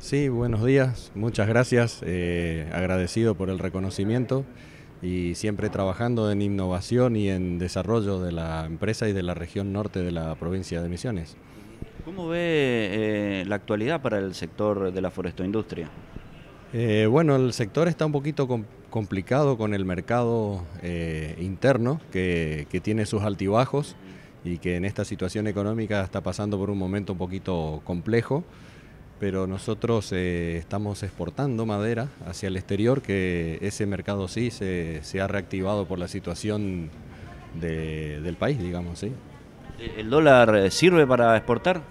Sí, buenos días, muchas gracias, eh, agradecido por el reconocimiento y siempre trabajando en innovación y en desarrollo de la empresa y de la región norte de la provincia de Misiones. ¿Cómo ve eh, la actualidad para el sector de la forestoindustria? Eh, bueno, el sector está un poquito complicado con el mercado interno que, que tiene sus altibajos y que en esta situación económica está pasando por un momento un poquito complejo pero nosotros eh, estamos exportando madera hacia el exterior, que ese mercado sí se, ha reactivado por la situación del país, digamos, sí. ¿El dólar sirve para exportar?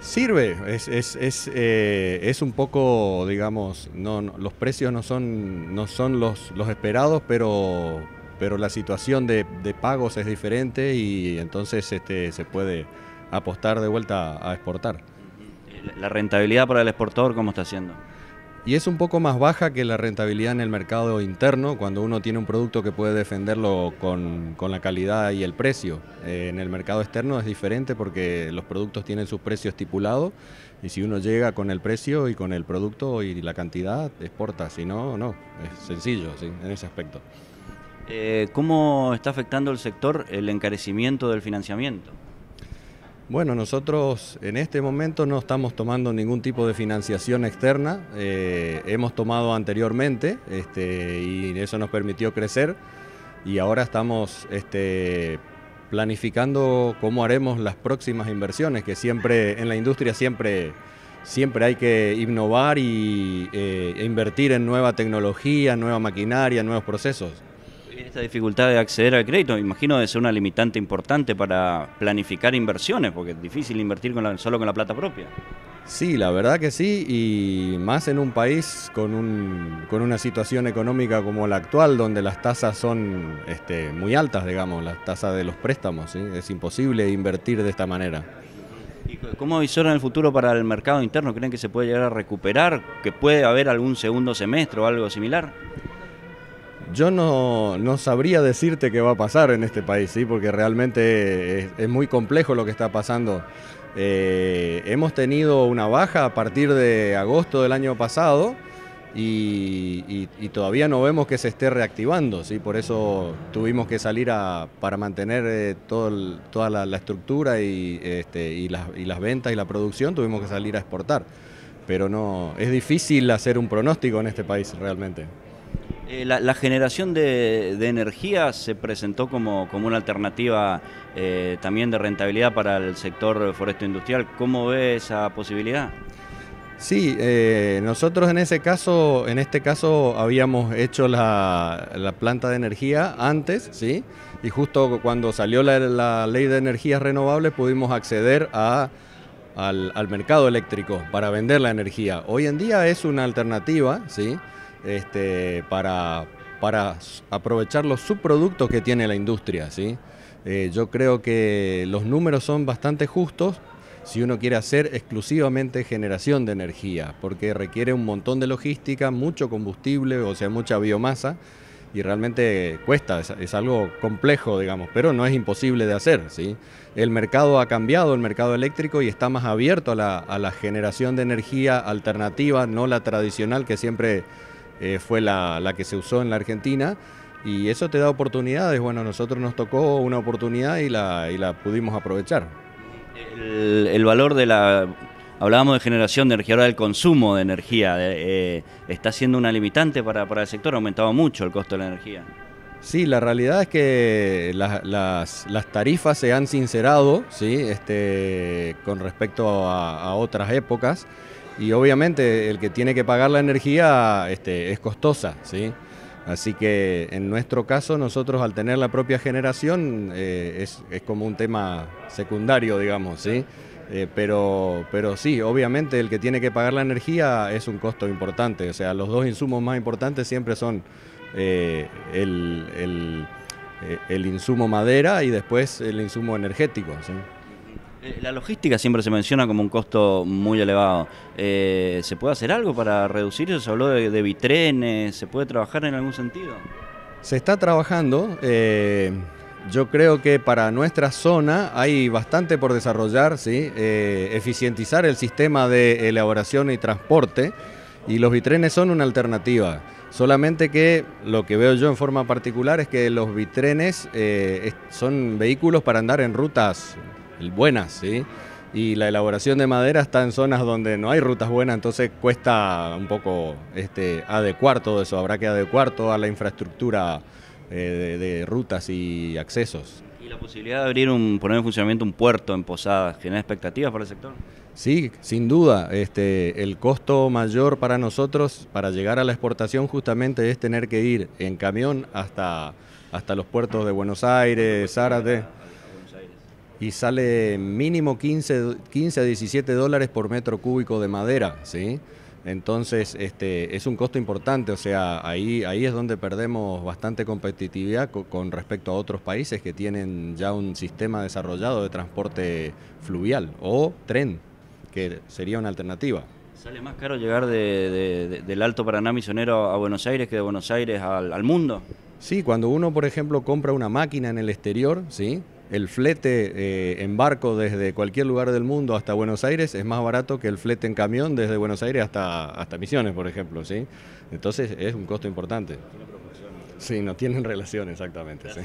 Sirve, es, es, es, eh, es un poco, digamos, no, los precios no son, no son los, los esperados, pero, pero la situación de, de pagos es diferente y entonces este, se puede apostar de vuelta a exportar la rentabilidad para el exportador, ¿cómo está haciendo? Y es un poco más baja que la rentabilidad en el mercado interno cuando uno tiene un producto que puede defenderlo con, la calidad y el precio. Eh, en el mercado externo es diferente porque los productos tienen sus precios estipulados y si uno llega con el precio y con el producto y la cantidad, exporta. Si no, no. Es sencillo ¿sí? en ese aspecto. Eh, ¿Cómo está afectando el sector el encarecimiento del financiamiento? Bueno, nosotros en este momento no estamos tomando ningún tipo de financiación externa, eh, hemos tomado anteriormente este, y eso nos permitió crecer y ahora estamos este, planificando cómo haremos las próximas inversiones, que siempre en la industria siempre, siempre hay que innovar y eh, e invertir en nueva tecnología, nueva maquinaria, nuevos procesos. Esta dificultad de acceder al crédito, imagino, debe ser una limitante importante para planificar inversiones, porque es difícil invertir solo con la plata propia. Sí, la verdad que sí, y más en un país con, una situación económica como la actual, donde las tasas son este, muy altas, digamos, las tasas de los préstamos, es imposible invertir de esta manera. ¿Y ¿Cómo en el futuro para el mercado interno? ¿Creen que se puede llegar a recuperar? ¿Que puede haber algún segundo semestre o algo similar? Yo no, sabría decirte qué va a pasar en este país, ¿sí? porque realmente es, muy complejo lo que está pasando. Eh, hemos tenido una baja a partir de agosto del año pasado y, todavía no vemos que se esté reactivando, ¿sí? por eso tuvimos que salir a, para mantener eh, toda la, estructura y, este, y, las, y las ventas y la producción, tuvimos que salir a exportar. Pero no, es difícil hacer un pronóstico en este país realmente. Eh, la, generación de, energía se presentó como, una alternativa eh, también de rentabilidad para el sector foresto industrial. ¿Cómo ve esa posibilidad? Sí, eh, nosotros en ese caso, en este caso habíamos hecho la, planta de energía antes, sí, y justo cuando salió la, ley de energías renovables pudimos acceder al, al mercado eléctrico para vender la energía. Hoy en día es una alternativa, sí este, para, para aprovechar los subproductos que tiene la industria. ¿sí? Eh, yo creo que los números son bastante justos si uno quiere hacer exclusivamente generación de energía, porque requiere un montón de logística, mucho combustible, o sea, mucha biomasa, y realmente cuesta, es, algo complejo, digamos, pero no es imposible de hacer. ¿sí? El mercado ha cambiado, el mercado eléctrico, y está más abierto a la, a la generación de energía alternativa, no la tradicional que siempre eh, fue la, que se usó en la Argentina y eso te da oportunidades. Bueno, a nosotros nos tocó una oportunidad y la, y la pudimos aprovechar. El, valor de la... Hablábamos de generación de energía, ahora el consumo de energía. Eh, ¿Está siendo una limitante para, el sector? ¿Ha aumentado mucho el costo de la energía? Sí, la realidad es que las, tarifas se han sincerado ¿sí? este, con respecto a otras épocas y obviamente el que tiene que pagar la energía este, es costosa, ¿sí? Así que en nuestro caso nosotros al tener la propia generación eh, es, como un tema secundario, digamos, ¿sí? Eh, pero, pero sí, obviamente el que tiene que pagar la energía es un costo importante, o sea, los dos insumos más importantes siempre son eh, el, el, insumo madera y después el insumo energético. Eh, la logística siempre se menciona como un costo muy elevado. Eh, ¿Se puede hacer algo para reducir eso? Se habló de, de bitrenes, ¿se puede trabajar en algún sentido? Se está trabajando. Eh, yo creo que para nuestra zona hay bastante por desarrollar, ¿sí? Eh, eficientizar el sistema de elaboración y transporte y los bitrenes son una alternativa. Solamente que lo que veo yo en forma particular es que los bitrenes eh, son vehículos para andar en rutas buenas, ¿sí? Y la elaboración de madera está en zonas donde no hay rutas buenas, entonces cuesta un poco este, adecuar todo eso. Habrá que adecuar toda la infraestructura eh, de, rutas y accesos. ¿Y la posibilidad de abrir un, poner en funcionamiento un puerto en Posadas genera expectativas para el sector? Sí, sin duda. Este, el costo mayor para nosotros para llegar a la exportación justamente es tener que ir en camión hasta, hasta los puertos de Buenos Aires, Zárate. Y sale mínimo 15, 15 a 17 dólares por metro cúbico de madera, ¿sí? Entonces, este, es un costo importante, o sea, ahí, ahí es donde perdemos bastante competitividad con respecto a otros países que tienen ya un sistema desarrollado de transporte fluvial o tren, que sería una alternativa. ¿Sale más caro llegar del Alto Paraná Misionero a Buenos Aires que de Buenos Aires al, al mundo? Sí, cuando uno, por ejemplo, compra una máquina en el exterior, ¿sí? El flete eh, en barco desde cualquier lugar del mundo hasta Buenos Aires es más barato que el flete en camión desde Buenos Aires hasta, hasta Misiones, por ejemplo, ¿sí? Entonces es un costo importante. Sí, no tienen relación exactamente, sí.